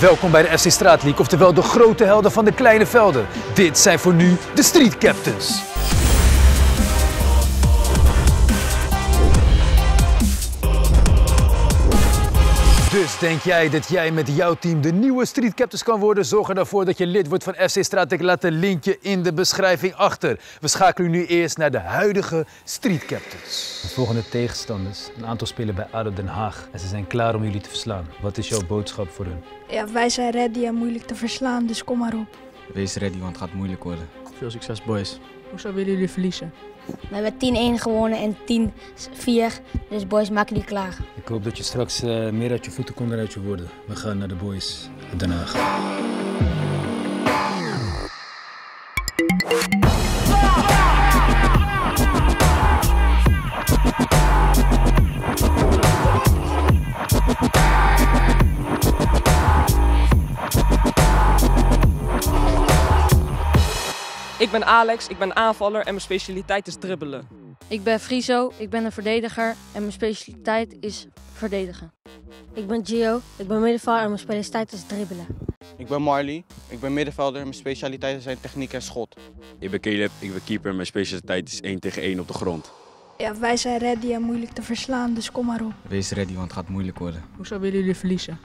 Welkom bij de FC Straat League, oftewel de grote helden van de kleine velden. Dit zijn voor nu de Street Captains. Denk jij dat jij met jouw team de nieuwe Street Captains kan worden? Zorg ervoor dat je lid wordt van FC Straat League. Laat een linkje in de beschrijving achter. We schakelen nu eerst naar de huidige Street Captains. De volgende tegenstanders. Een aantal spelen bij ADO Den Haag. En ze zijn klaar om jullie te verslaan. Wat is jouw boodschap voor hun? Ja, wij zijn ready en moeilijk te verslaan, dus kom maar op. Wees ready, want het gaat moeilijk worden. Veel succes, boys. Hoezo willen jullie verliezen? We hebben 10-1 gewonnen en 10-4. Dus boys, maak jullie klaar. Ik hoop dat je straks eh, meer uit je voeten komt dan uit je woorden. We gaan naar de boys Den Haag. Ik ben Alex, ik ben aanvaller en mijn specialiteit is dribbelen. Ik ben Friso, ik ben een verdediger en mijn specialiteit is verdedigen. Ik ben Gio, ik ben middenvelder en mijn specialiteit is dribbelen. Ik ben Marley, ik ben middenvelder. Mijn specialiteiten zijn techniek en schot. Ik ben Caleb, ik ben keeper. Mijn specialiteit is 1 tegen 1 op de grond. Ja, wij zijn ready en moeilijk te verslaan, dus kom maar op. Wees ready, want het gaat moeilijk worden. Hoezo willen jullie verliezen?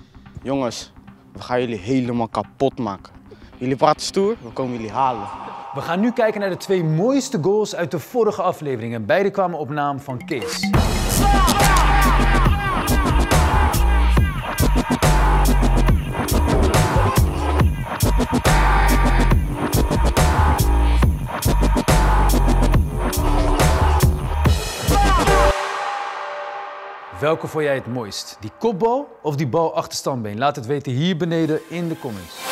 Jongens, we gaan jullie helemaal kapot maken. Jullie praten stoer, we komen jullie halen. We gaan nu kijken naar de twee mooiste goals uit de vorige aflevering. En beide kwamen op naam van Kees. Welke vond jij het mooist? Die kopbal of die bal achter standbeen? Laat het weten hier beneden in de comments.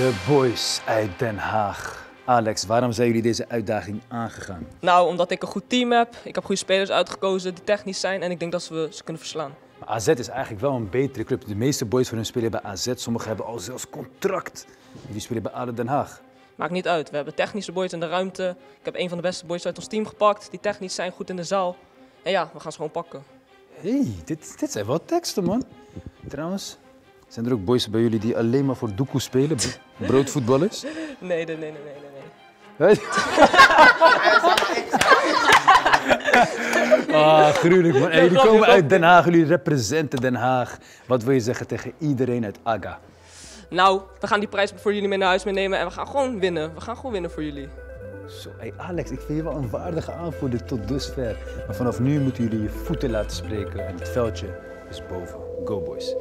De boys uit Den Haag. Alex, waarom zijn jullie deze uitdaging aangegaan? Nou, omdat ik een goed team heb. Ik heb goede spelers uitgekozen die technisch zijn en ik denk dat we ze kunnen verslaan. Maar AZ is eigenlijk wel een betere club. De meeste boys van hun spelen bij AZ. Sommigen hebben al zelfs contract. Die spelen bij ADO Den Haag. Maakt niet uit. We hebben technische boys in de ruimte. Ik heb een van de beste boys uit ons team gepakt. Die technisch zijn, goed in de zaal. En ja, we gaan ze gewoon pakken. hey, dit, dit zijn wel teksten, man. Trouwens, zijn er ook boys bij jullie die alleen maar voor doekoe spelen? Bro- Broodvoetballers? Nee, nee, nee, nee, nee, nee. nee. Ah, gruwelijk man. Hey, jullie komen uit Den Haag, jullie representen Den Haag. Wat wil je zeggen tegen iedereen uit AGA? Nou, we gaan die prijs voor jullie mee naar huis meenemen en we gaan gewoon winnen. We gaan gewoon winnen voor jullie. Zo, hey Alex, ik vind je wel een waardige aanvoerder tot dusver. Maar vanaf nu moeten jullie je voeten laten spreken en het veldje is boven. Go boys.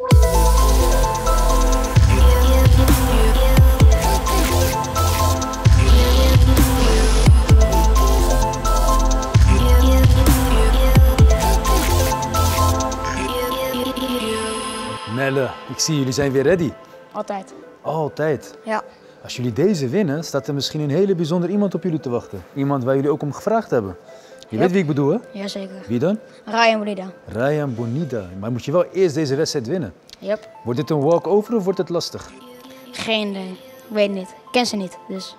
Melle, ik zie jullie zijn weer ready. Altijd. Altijd. Ja. Als jullie deze winnen, staat er misschien een hele bijzonder iemand op jullie te wachten. Iemand waar jullie ook om gevraagd hebben. Je weet wie ik bedoel, hè? Jazeker. Wie dan? Ryan Bonida. Ryan Bonida. Maar moet je wel eerst deze wedstrijd winnen. Yep. Wordt dit een walk-over of wordt het lastig? Geen idee. Ik weet het niet. Ik ken ze niet, dus...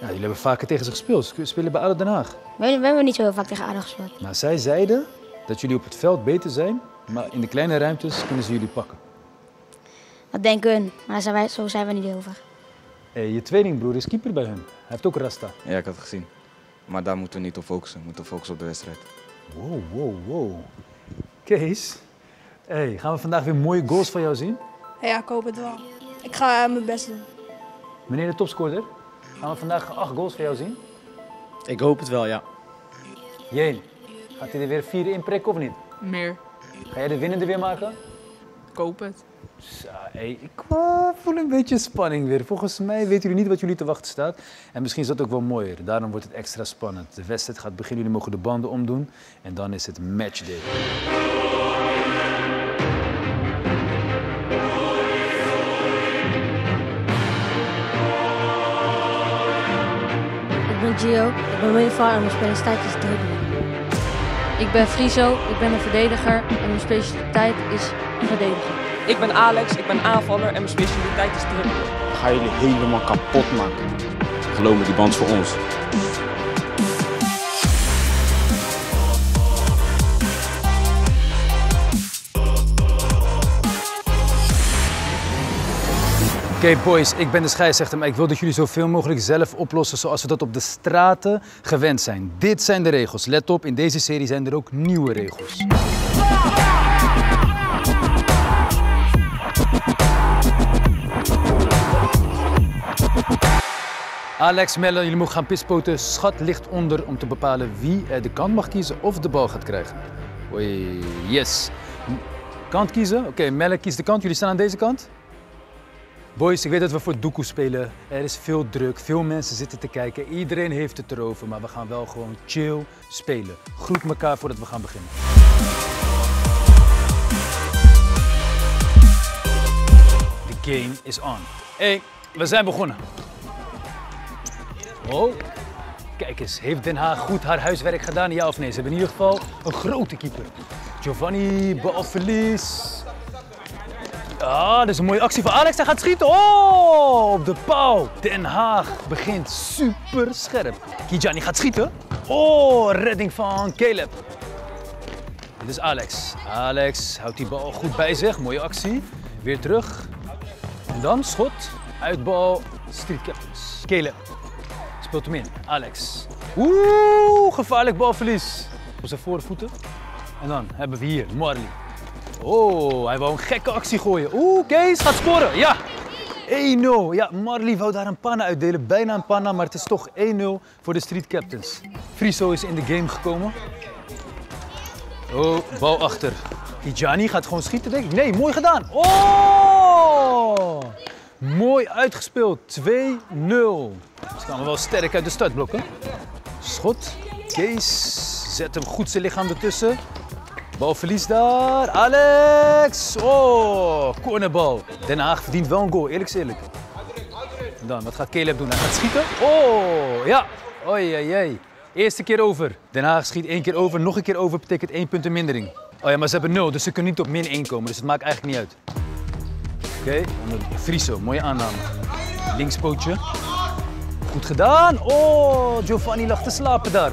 Ja, jullie hebben vaker tegen ze gespeeld. Ze spelen bij ADO Den Haag. We, we hebben niet zo heel vaak tegen Aardig gespeeld. Maar zij zeiden dat jullie op het veld beter zijn, maar in de kleine ruimtes kunnen ze jullie pakken. Dat denken hun, maar daar zijn wij, zo zijn we niet over. Hey, je tweelingbroer is keeper bij hun. Hij heeft ook Rasta. Ja, ik had het gezien. Maar daar moeten we niet op focussen. We moeten focussen op de wedstrijd. Wow, wow, wow. Kees, hey, gaan we vandaag weer mooie goals van jou zien? Ja, ik hoop het wel. Ik ga eh, mijn best doen. Meneer de topscorer, gaan we vandaag acht goals van jou zien? Ik hoop het wel, ja. Jeen, gaat hij er weer vier inprikken of niet? Meer. Ga jij de winnende weer maken? Koop het. Zo, hey, ik eh, voel een beetje spanning weer. Volgens mij weten jullie niet wat jullie te wachten staat. En misschien is dat ook wel mooier. Daarom wordt het extra spannend. De wedstrijd gaat beginnen, jullie mogen de banden omdoen. En dan is het matchday. Gio, ik ben middenvelder en mijn specialiteit is dribbelen. Ik ben Friso, ik ben een verdediger en mijn specialiteit is verdedigen. Ik ben Alex, ik ben aanvaller en mijn specialiteit is dribbelen. We gaan jullie helemaal kapot maken. Geloof me, die band is voor ons. Oké boys, ik ben de scheidsrechter, maar ik wil dat jullie zoveel mogelijk zelf oplossen zoals we dat op de straten gewend zijn. Dit zijn de regels. Let op, in deze serie zijn er ook nieuwe regels. Alex, Melle, jullie mogen gaan pispoten. Schat ligt onder om te bepalen wie er de kant mag kiezen of de bal gaat krijgen. Oei, yes. Kant kiezen? Oké, Melle kiest de kant. Jullie staan aan deze kant. Boys, ik weet dat we voor Doekoe spelen. Er is veel druk, veel mensen zitten te kijken. Iedereen heeft het erover, maar we gaan wel gewoon chill spelen. Groet elkaar voordat we gaan beginnen. The game is on. Hey, we zijn begonnen. Oh, kijk eens. Heeft Den Haag goed haar huiswerk gedaan? Ja of nee? Ze hebben in ieder geval een grote keeper. Giovanni, balverlies. Ah, dit is een mooie actie van Alex. Hij gaat schieten. Oh, op de paal. Den Haag begint super scherp. Kijani gaat schieten. Oh, redding van Caleb. Dit is Alex. Alex houdt die bal goed bij zich. Mooie actie. Weer terug. En dan schot. Uitbal. Street Captains. Caleb. Speelt hem in. Alex. Oeh, gevaarlijk balverlies. Op zijn voorvoeten. En dan hebben we hier Marley. Oh, hij wou een gekke actie gooien. Oeh, Kees gaat scoren. Ja, 1-0. Ja, Marley wou daar een panna uitdelen. Bijna een panna, maar het is toch 1-0 voor de Street Captains. Friso is in de game gekomen. Oh, bal achter. Kijani gaat gewoon schieten, denk ik. Nee, mooi gedaan. Oh! Mooi uitgespeeld. 2-0. Ze kwamen wel sterk uit de startblokken. Schot. Kees zet hem goed zijn lichaam ertussen. Balverlies daar. Alex! Oh, cornerbal. Den Haag verdient wel een goal, eerlijk eerlijk. Dan, wat gaat Caleb doen? Hij gaat schieten. Oh, ja. Oei, oei. Eerste keer over. Den Haag schiet één keer over. Nog een keer over betekent één punt in mindering. Oh ja, maar ze hebben nul, dus ze kunnen niet op min 1 komen. Dus het maakt eigenlijk niet uit. Oké, okay, mooie aanname. Linkspootje. Goed gedaan. Oh, Giovanni lag te slapen daar.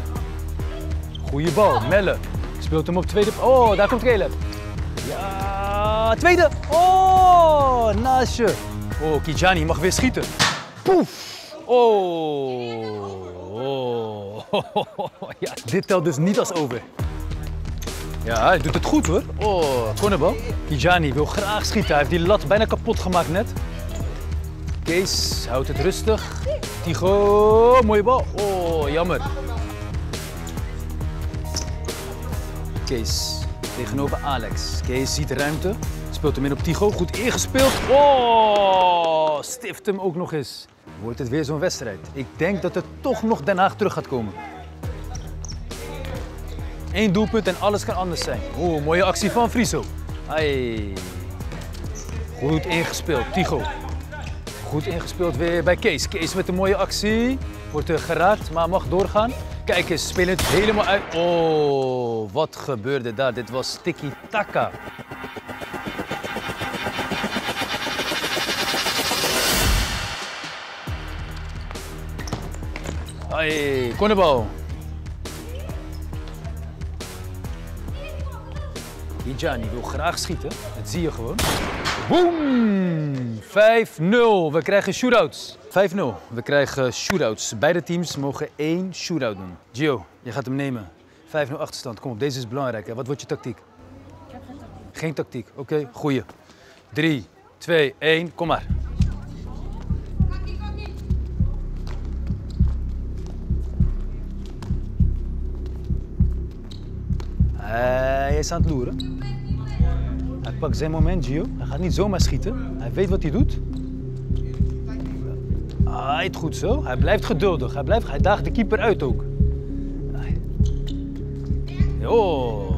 Goeie bal, Melle. Speelt hem op tweede. Oh, daar komt Caleb. Ja, tweede. Oh, naast je. Oh, Kijani mag weer schieten. Poef. Oh. oh. Ja, dit telt dus niet als over. Ja, hij doet het goed hoor. Oh, cornerbal. Kijani wil graag schieten. Hij heeft die lat bijna kapot gemaakt net. Kees houdt het rustig. Tigo, mooie bal. Oh, jammer. Kees tegenover Alex. Kees ziet ruimte, speelt hem in op Tigo. Goed ingespeeld. Oh, stift hem ook nog eens. Wordt het weer zo'n wedstrijd. Ik denk dat het toch nog Den Haag terug gaat komen. Eén doelpunt en alles kan anders zijn. Oeh, mooie actie van Friso. Ai. Goed ingespeeld, Tigo. Goed ingespeeld weer bij Kees. Kees met een mooie actie. Wordt er geraakt, maar mag doorgaan. Kijk eens, spelen het helemaal uit. Oh, wat gebeurde daar? Dit was tiki-taka. Ai, cornerbal. Ijani wil graag schieten. Dat zie je gewoon. Boom! 5-0. We krijgen shootouts. 5-0. We krijgen shootouts. Beide teams mogen één shootout doen. Gio, je gaat hem nemen. 5-0 achterstand. Kom op, deze is belangrijk. Wat wordt je tactiek? Geen tactiek. Oké, okay, goeie. 3, 2, 1, kom maar. Hij is aan het loeren. Hij pakt zijn moment, Gio. Hij gaat niet zomaar schieten. Hij weet wat hij doet. Hij het goed zo. Hij blijft geduldig. Hij, blijft, hij daagt de keeper uit ook. Oh.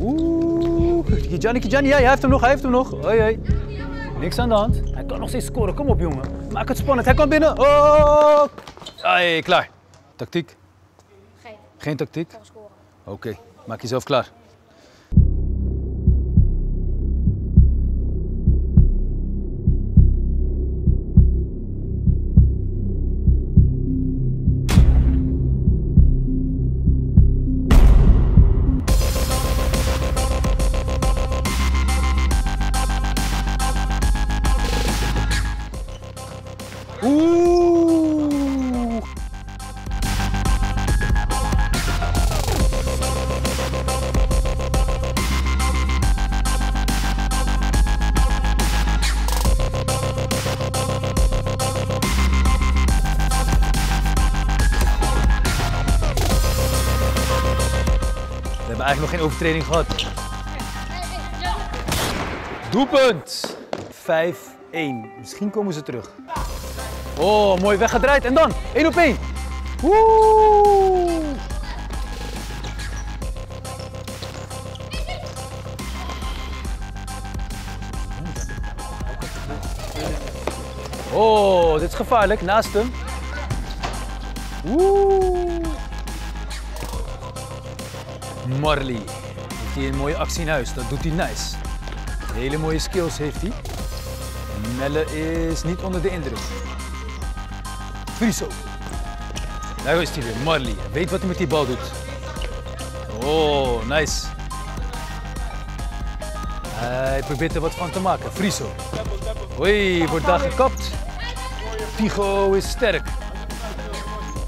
Oeh. Kijani, Kijani. Ja, hij heeft hem nog. Hij heeft hem nog. Hoi, hoi. Niks aan de hand. Hij kan nog steeds scoren. Kom op, jongen. Maak het spannend. Hij kan binnen. Oh. Ai, klaar. Tactiek? Geen. Geen tactiek? Oké. Maak jezelf klaar. Eigenlijk nog geen overtreding gehad. Doelpunt. 5-1. Misschien komen ze terug. Oh, mooi weggedraaid. En dan, 1 op 1. Woe! Oh, dit is gevaarlijk. Naast hem. Marley. Heeft hij een mooie actie in huis. Dat doet hij nice. Hele mooie skills heeft hij. Melle is niet onder de indruk. Friso. Daar is hij weer, Marley. Weet wat hij met die bal doet. Oh, nice. Hij probeert er wat van te maken. Friso. Oei, wordt daar gekapt. Tigo is sterk.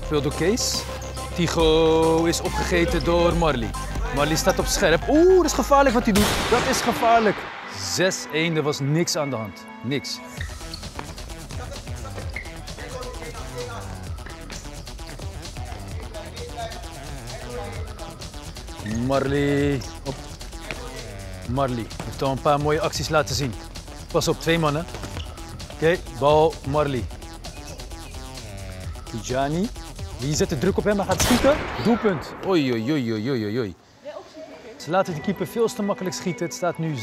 Veel door Kees. Tigo is opgegeten door Marley. Marley staat op scherp. Oeh, dat is gevaarlijk wat hij doet. Dat is gevaarlijk. 6-1, er was niks aan de hand. Niks. Marley. Op. Marley heeft al een paar mooie acties laten zien. Pas op, twee mannen. Oké, bal Marley. Tijani. Wie zet de druk op hem en gaat schieten? Doelpunt. Oei, oei, oei, oei, oei, oei. Ze laten de keeper veel te makkelijk schieten. Het staat nu 7-1.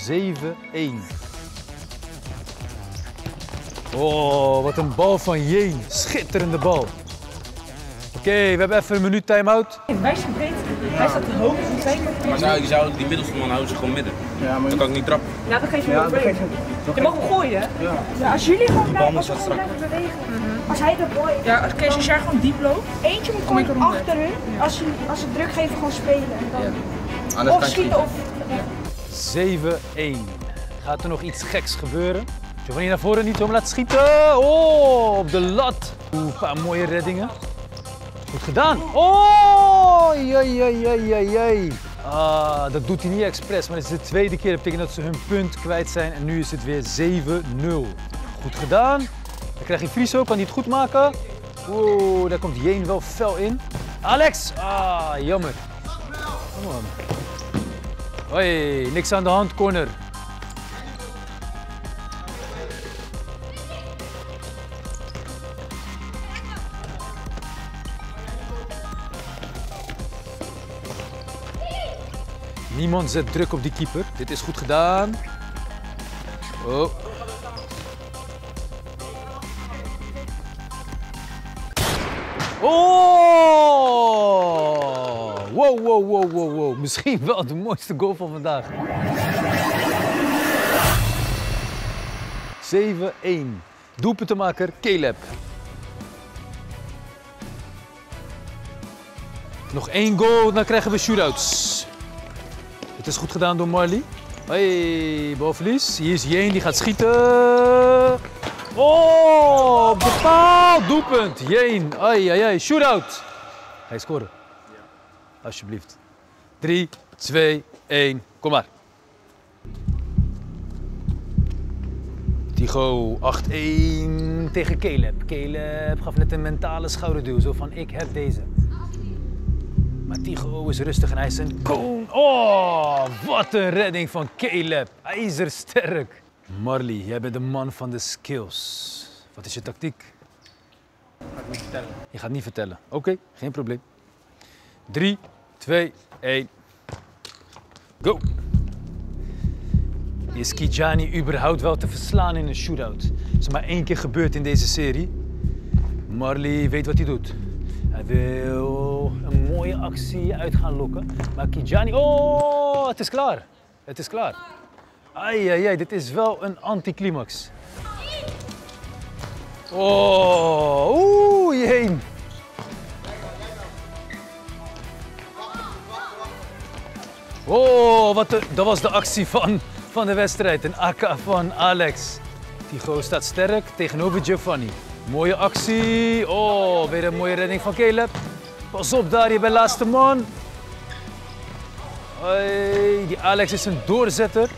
Oh, wat een bal van Jeen. Schitterende bal. Oké, we hebben even een minuut time-out. Wij zijn breed. Hij staat te hoog. Maar zou, je zou die middelste man houden ze gewoon midden. Dan kan ik niet trappen. Ja, dan geef je hem ook breed. Je mag hem gooien, hè? Ja, als jullie gewoon blijven, moet als wat we gewoon blijven bewegen. Als hij de bal Ja, als Kees, als jij gewoon diep loopt. Eentje moet gewoon achter hun. Als ze, als ze druk geven, gewoon spelen. En dan Anders of kan schieten of... 7-1. Gaat er nog iets geks gebeuren? Giovanni naar voren, niet om laten schieten. Oh, op de lat. Oeh, een paar mooie reddingen. Goed gedaan. Oh, jai, jai, jai, jai. Ah, dat doet hij niet expres, maar het is de tweede keer. Dat betekent dat ze hun punt kwijt zijn en nu is het weer 7-0. Goed gedaan. Dan krijg je Friso, kan hij het goed maken? Oeh, daar komt Jeen wel fel in. Alex! Ah, jammer. Kom on. Hoi, niks aan de hand. Niemand zet druk op die keeper. Dit is goed gedaan. Oh. Wow, wow, wow, wow, wow. Misschien wel de mooiste goal van vandaag. 7-1. Doelpuntenmaker Caleb. Nog één goal, dan krijgen we shootouts. Het is goed gedaan door Marley. Hey, balverlies. Hier is Jeen, die gaat schieten. Oh, paal. Doelpunt. Jeen. Ai, ai, ai. Shootout. Je scoren? Alsjeblieft. 3, 2, 1. Kom maar. Tigo 8-1 tegen Caleb. Caleb gaf net een mentale schouderduw. Zo van, ik heb deze. Maar Tigo is rustig en hij is een koon. Oh, wat een redding van Caleb. IJzersterk. Marley, jij bent de man van de skills. Wat is je tactiek? Ga ik niet vertellen. Je gaat niet vertellen. Oké, geen probleem. 3, 2, 1. Go! Is Kijani überhaupt wel te verslaan in een shootout? Het is maar één keer gebeurd in deze serie. Marley weet wat hij doet. Hij wil een mooie actie uit gaan lokken. Maar Kijani... Oh, het is klaar. Het is klaar. Ai, ai, ai, dit is wel een anticlimax. Oh, oeh, heen. Oh, wat de, dat was de actie van, van de wedstrijd. Een AK van Alex. Tigo staat sterk tegenover Giovanni. Mooie actie. Oh, weer een mooie redding van Caleb. Pas op daar, je bent laatste man. Hoi, die Alex is een doorzetter.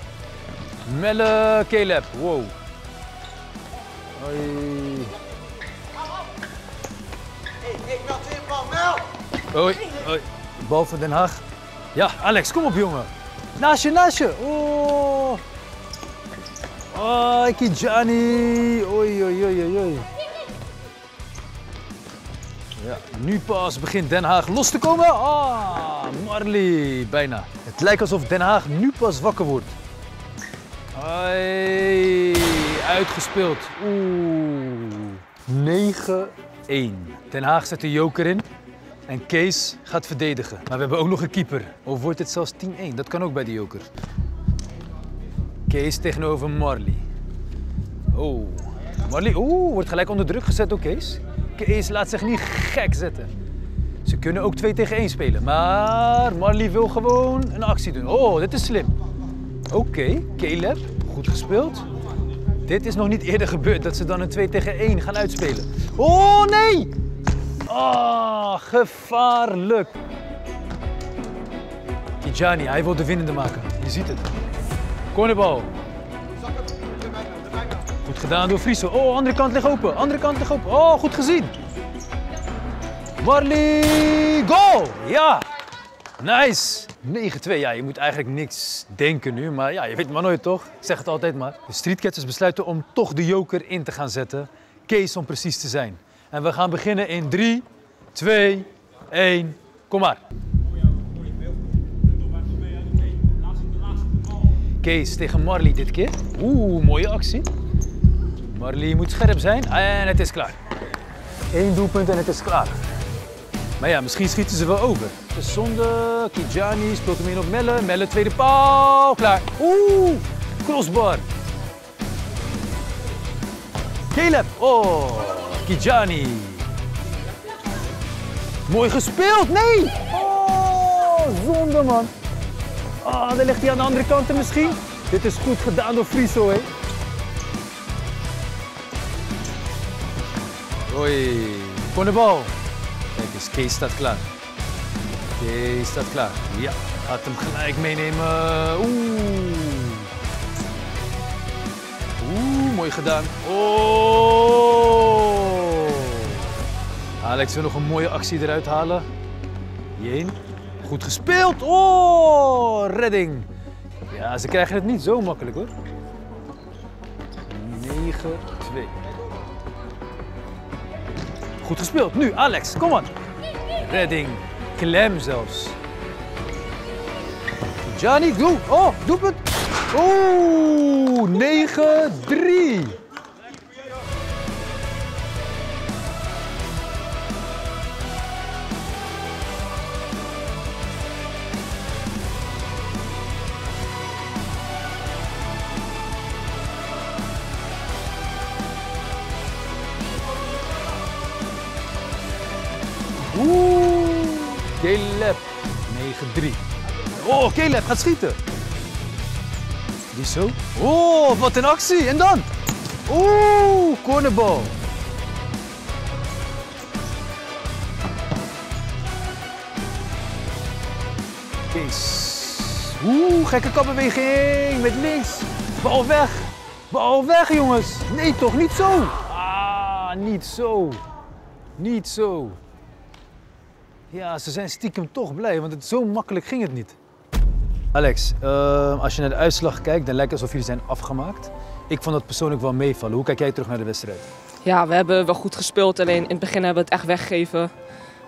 Melle Caleb. Wow. Hoi. Hoi, hoi. Bal van Den Haag. Ja, Alex, kom op jongen. Naast je, naast je. Oh. Oh, Kijani. Oei, oei, oei, oei. Ja, nu pas begint Den Haag los te komen. Ah, Marley, bijna. Het lijkt alsof Den Haag nu pas wakker wordt. Ai, uitgespeeld. Oeh. 9-1. Den Haag zet de joker in. En Kees gaat verdedigen. Maar we hebben ook nog een keeper. Of wordt het zelfs 10-1? Dat kan ook bij de joker. Kees tegenover Marley. Oh. Marley, oeh, wordt gelijk onder druk gezet door Kees. Kees laat zich niet gek zetten. Ze kunnen ook 2 tegen 1 spelen. Maar Marley wil gewoon een actie doen. Oh, dit is slim. Oké, Caleb, goed gespeeld. Dit is nog niet eerder gebeurd dat ze dan een 2 tegen 1 gaan uitspelen. Oh nee! Ah, gevaarlijk. Kijani, hij wil de winnende maken. Je ziet het. Cornerbal. Goed gedaan door Friese. Oh, andere kant ligt open. Andere kant ligt open. Oh, goed gezien. Marley, goal! Ja! Nice! 9-2. Ja, je moet eigenlijk niks denken nu, maar ja, je weet maar nooit toch? Ik zeg het altijd maar. De Streetcatchers besluiten om toch de joker in te gaan zetten. Kees om precies te zijn. En we gaan beginnen in 3, 2, 1, kom maar. Kees tegen Marley dit keer. Oeh, mooie actie. Marley moet scherp zijn en het is klaar. Eén doelpunt en het is klaar. Maar ja, misschien schieten ze wel over. Is zonde. Kijani speelt hem in op Melle. Melle, tweede paal. Klaar. Oeh, crossbar. Caleb. Oh, Mooi gespeeld. Nee. Oh, zonde man. Ah, daar ligt hij aan de andere kant misschien. Dit is goed gedaan door Friso, hè. De bal. Kijk eens, Kees staat klaar. Kees staat klaar. Ja, gaat hem gelijk meenemen. Oeh. Oeh, mooi gedaan. Oh. Alex wil nog een mooie actie eruit halen. Jeen. Goed gespeeld. Oh, redding. Ja, ze krijgen het niet zo makkelijk hoor. 9-2. Goed gespeeld. Nu, Alex, kom aan. Redding. Klem zelfs. Gianni, doe. Oh, doelpunt. Oeh, 9-3. 9-3. Oh, Caleb gaat schieten. Die zo. Oh, wat een actie. En dan? Oeh, cornerbal. Kees. Oeh, gekke kapbeweging met links. Bal weg. Bal weg, jongens. Nee, toch niet zo. Ah, niet zo. Niet zo. Ja, ze zijn stiekem toch blij, want het, zo makkelijk ging het niet. Alex, eh, als je naar de uitslag kijkt, dan lijkt het alsof jullie zijn afgemaakt. Ik vond dat persoonlijk wel meevallen. Hoe kijk jij terug naar de wedstrijd? Ja, we hebben wel goed gespeeld. Alleen in het begin hebben we het echt weggegeven.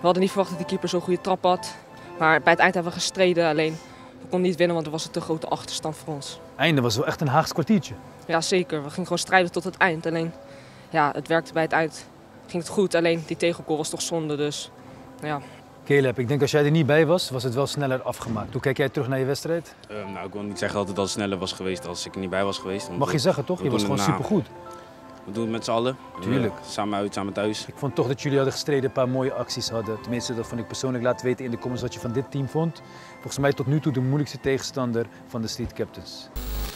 We hadden niet verwacht dat de keeper zo'n goede trap had. Maar bij het eind hebben we gestreden. Alleen we konden niet winnen, want er was een te grote achterstand voor ons. Einde was wel echt een Haags kwartiertje. Ja, zeker. We gingen gewoon strijden tot het eind. Alleen ja, het werkte bij het eind. Ging het goed. Alleen die tegelkool was toch zonde. Dus ja, Caleb, ik denk als jij er niet bij was, was het wel sneller afgemaakt. Hoe kijk jij terug naar je wedstrijd? Eh, nou, ik wil niet zeggen dat het al sneller was geweest als ik er niet bij was geweest. want Mag je zeggen toch? Je was gewoon supergoed. We doen het met z'n allen. Tuurlijk. Eh, samen uit, samen thuis. Ik vond toch dat jullie hadden gestreden, een paar mooie acties hadden. Tenminste, dat vond ik persoonlijk. Laat weten in de comments wat je van dit team vond. Volgens mij tot nu toe de moeilijkste tegenstander van de Street Captains.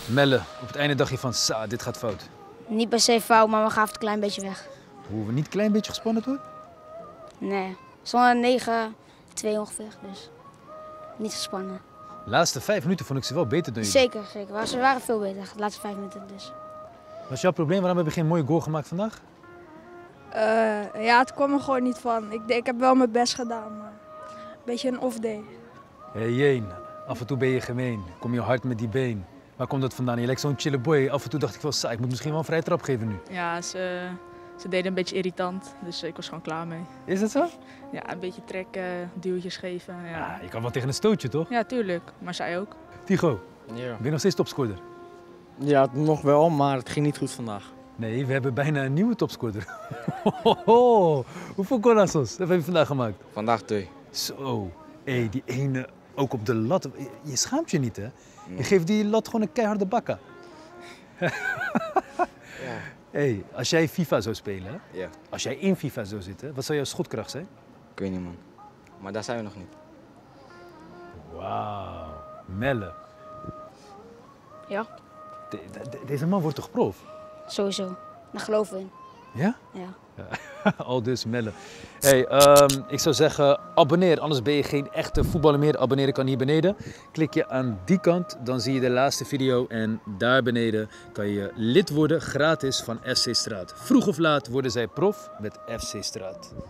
Melle, op het einde dacht je van, sa, dit gaat fout. Niet per se fout, maar we gaven het een klein beetje weg. Hoe we niet een klein beetje gespannen hoor? Nee, zo'n 9, 2 ongeveer, dus niet gespannen. De laatste vijf minuten vond ik ze wel beter dan jullie. Zeker, zeker. Maar Ze waren veel beter, de laatste 5 minuten dus. Was jouw probleem? Waarom heb je geen mooie goal gemaakt vandaag? Eh, ja, het kwam er gewoon niet van. Ik, ik heb wel mijn best gedaan, maar een beetje een off day. Hé Jeen, af en toe ben je gemeen. Kom je hard met die been. Waar komt dat vandaan? Je lijkt zo'n chille boy. Af en toe dacht ik wel, saai, ik moet misschien wel een vrije trap geven nu. Ja, ze, ze deden een beetje irritant, dus ik was gewoon klaar mee. Is dat zo? Ja, een beetje trekken, duwtjes geven. Ja, Ja, je kan wel tegen een stootje, toch? ja tuurlijk, maar zij ook. Tigo, Ja. ben je nog steeds topscorer? ja, nog wel, maar het ging niet goed vandaag. Nee, we hebben bijna een nieuwe topscorer. Hoeveel golazos heb je vandaag gemaakt? Vandaag twee. Zo, hé, die ene ook op de lat. Je- schaamt je niet, hè? Je geeft die lat gewoon een keiharde bakka. Ja. Hé, als jij FIFA zou spelen, ja, als jij in FIFA zou zitten, wat zou jouw schotkracht zijn? ik weet niet man. Maar daar zijn we nog niet. Wauw, Melle. Ja. De- de- de- deze man wordt toch prof? Sowieso. Daar geloven we in. Ja? Ja. Al dus Melle. Hey, ehm, ik zou zeggen, abonneer, anders ben je geen echte voetballer meer. Abonneren kan hier beneden. Klik je aan die kant, dan zie je de laatste video. En daar beneden kan je lid worden, gratis, van FC Straat. Vroeg of laat worden zij prof met FC Straat.